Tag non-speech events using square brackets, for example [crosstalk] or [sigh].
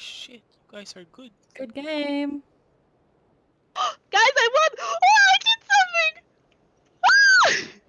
shit, you guys are good. Good game. [gasps] guys, I won! Oh, I did something! Ah!